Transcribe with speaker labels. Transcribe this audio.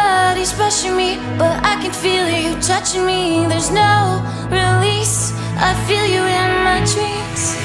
Speaker 1: body's rushing me, but I can feel you touching me. There's no release. I feel you in my dreams.